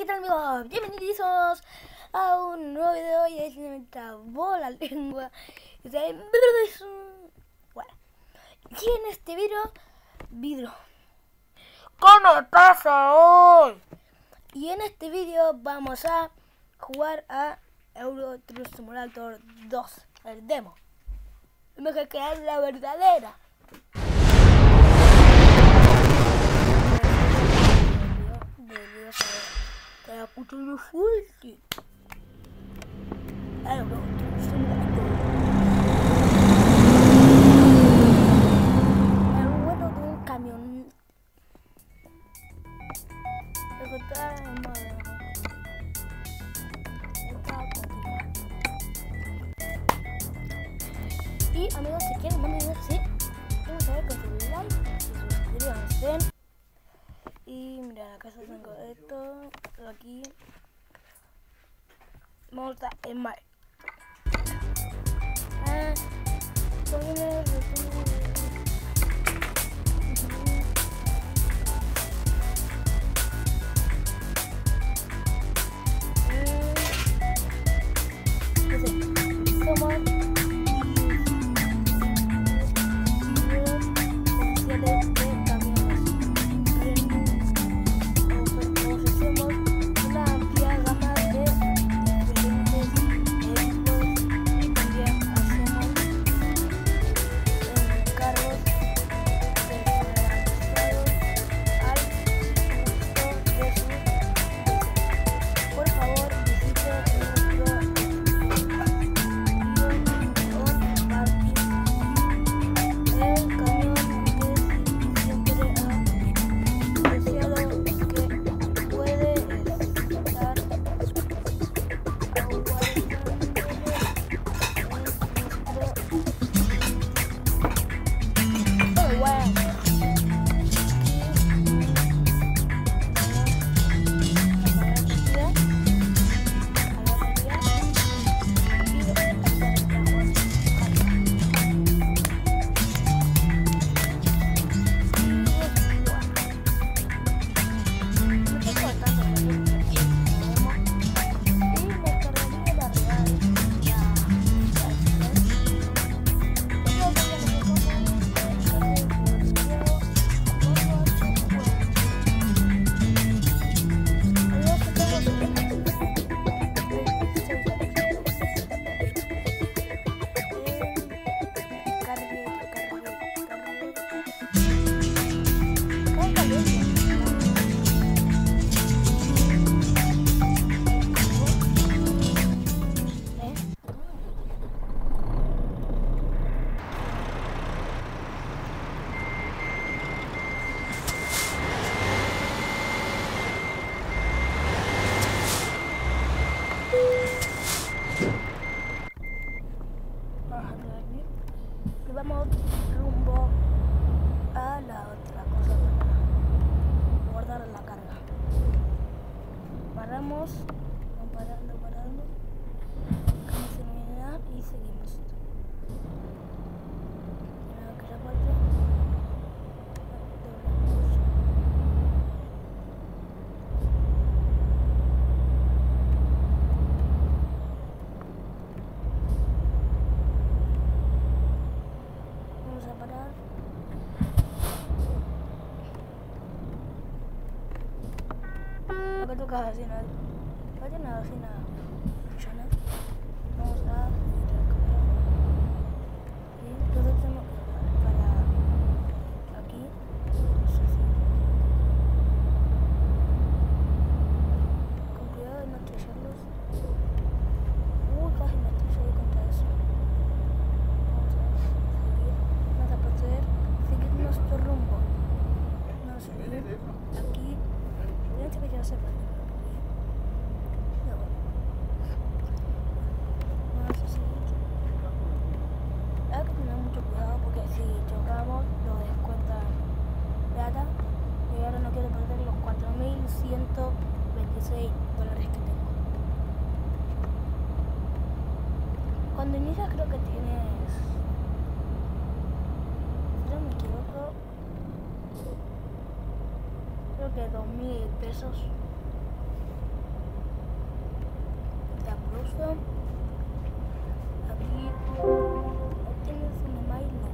¿qué tal amigos? Bienvenidos a un nuevo video y ahí se me trabó la lengua. Bueno, y en este video, video. ¿Cómo pasa hoy? Y en este video vamos a jugar a Euro Truck Simulator 2, el demo. Mejor que es la verdadera. Fuerte. Euro Truck Simulator. El vuelo de un camión. Y amigos, si quieren, manden sí. Vamos a ver con su like y suscríbanse. Y mira, acá tengo esto, aquí. Vamos a en mar. Ah, Acá toca así creo que dos mil pesos. La blusa. Aquí no tienes un email, no.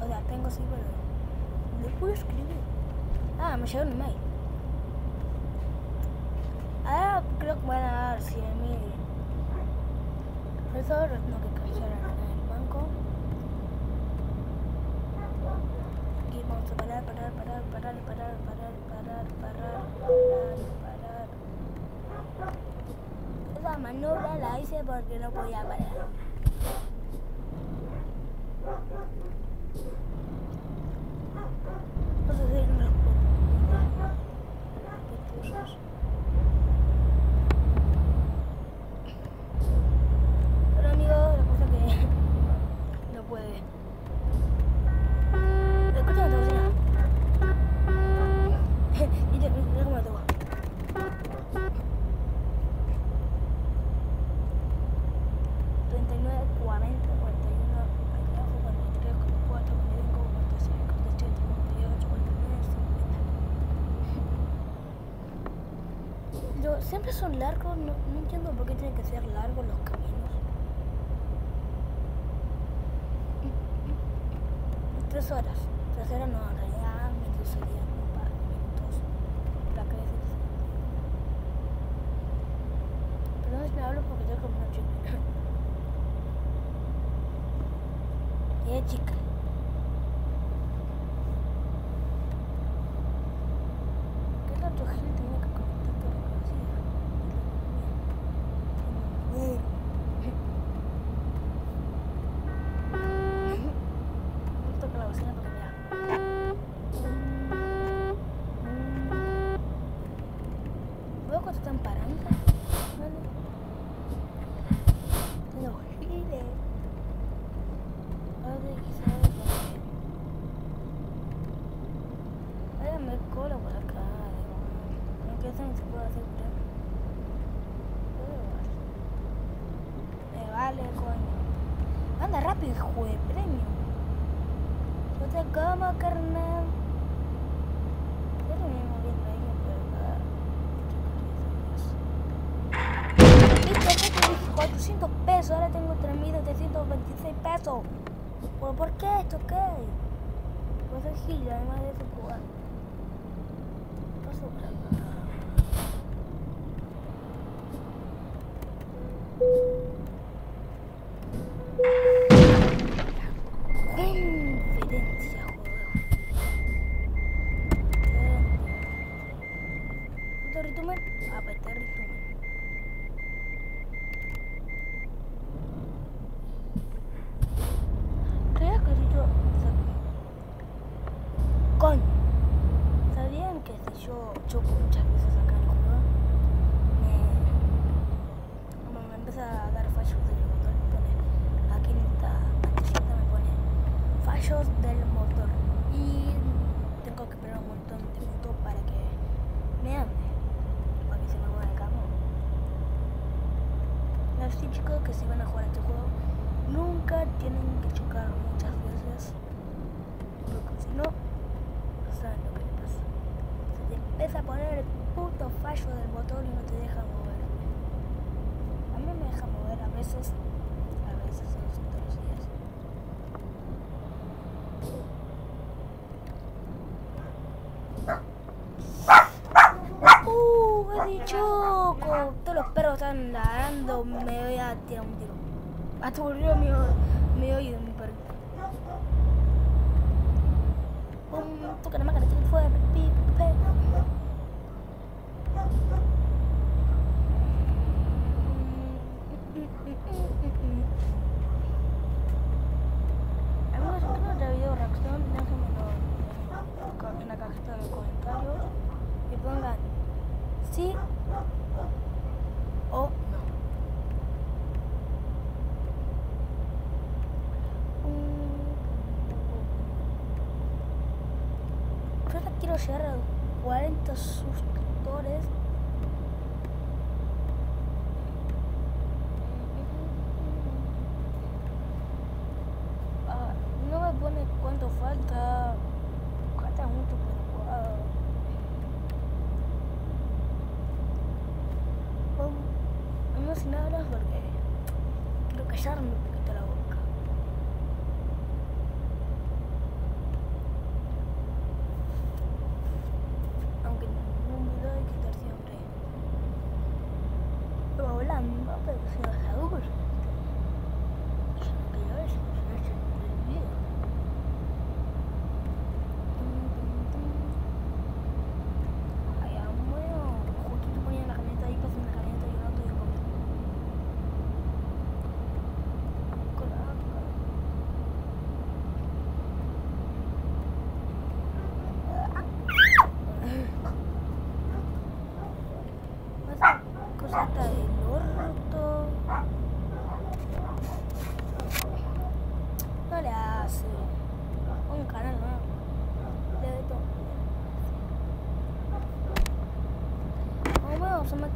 o sea, tengo sí, pero le puedo escribir. Ah, me llegó un email. Ahora creo que van a dar 100 mil. Pero eso no que cayeron en el banco. Vamos a parar, parar, parar, parar, parar, parar, parar, parar, parar, parar. Esa maniobra la hice porque no podía parar. Vamos a hacer unos pulsos. Pero amigo, la cosa que no puede. Escucha tu bocina. y te, mira cómo la toca. Treinta y nueve, cuarenta, cuarenta y uno, cuarenta y dos, cuarenta y tres, cuarenta y cuatro, cuarenta y cinco, cuarenta y seis, cuarenta y siete, cuarenta y ocho, cuarenta y nueve, cincuenta. Yo, siempre son largos, no, entiendo por qué tienen que ser largos los caminos. Tres horas. Tres horas no, en realidad me sería un par de minutos. La decir. Perdón si me hablo porque tengo como una chica. ¿Qué el otro gil tenía que comentar todo lo que hacía? Bueno. No toca la bocina porque mira. ¿Veo cuando están parando? Vale. No, gire. Ahora quizás por qué. Hágame cola por acá. digo. Aunque no se puede. Pero Me vale, coño. Anda rápido, hijo de premio. No te cama, carnal. Yo también me viendo ahí, pero antes te dije 400 pesos, ahora tengo 3.726 pesos. ¿Por, ¿Por qué esto? ¿Qué? Pues es gil, además de eso jugar. Paso por acá. Conferencia, juego. ¿Puto resumen? Ah, pues este resumen. Creo que si yo... Coño. ¿Sabían que si yo choco muchas veces acá en juego? Me... Me empieza a dar fallos del motor, me pone... Aquí en esta pantallita me pone fallos del motor. Y tengo que esperar un montón de minutos para que me ande. Para que se me mueva el camión. Así chicos que si van a jugar a este juego, nunca tienen que chocar muchas veces. Porque si no, no saben lo que le pasa. Se te empieza a poner el puto fallo del motor y no te deja mover. A mí me deja mover a veces, a veces todos los días. Uh, he dicho, todos los perros están ladrando, me voy a tirar un tiro. Hasta volvió mi, mi oído, mi perro. Toca la máquina, tira fuego, pi. Amigos, si quieren otro video de reacción, déjenmelo en ca- en la cajita de comentarios y pongan sí o no. Mm. Yo ya quiero llegar a 40 suscriptores. Ah, no me pone cuánto falta. Falta mucho, pero wow. Pum, sin hablar porque quiero callarme un poquito la boca. Aunque en ningún video hay que estar siempre hablando, pero si vas a Google. Yo no quiero eso, yo no quiero el video. Ay, amo, justo te ponía la camioneta ahí, pasé en la camioneta llorando y yo como... Caraca. Esa cosita del orto. No le hace. Un canal nuevo. Le doy todo. Oh, bueno, se me queda sin carga la computer. Diversión. Le doy un marido.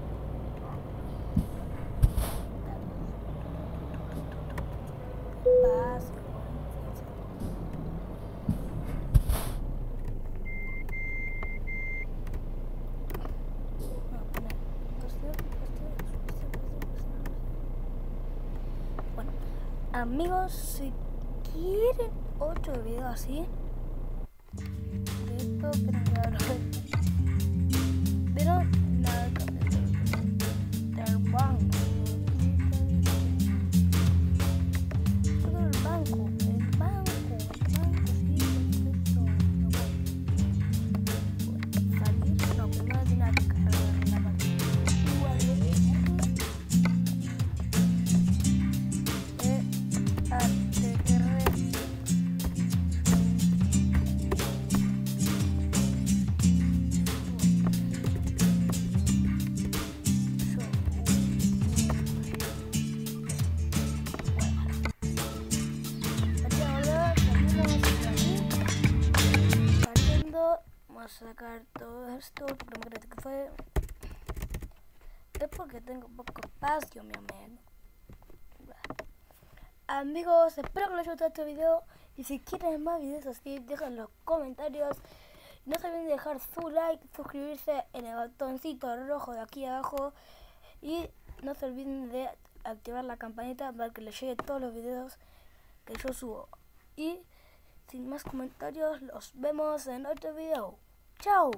amigos, si quieren otro video así, de esto, pero sacar todo esto. Porque me creo que fue. Es porque tengo poco espacio, mi amigo. Amigos, espero que les haya gustado este video. Y si quieren más videos así, dejen en los comentarios. No se olviden de dejar su like, suscribirse en el botoncito rojo de aquí abajo. Y no se olviden de activar la campanita para que les llegue todos los videos que yo subo. Y sin más comentarios, los vemos en otro video. 下午。